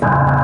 you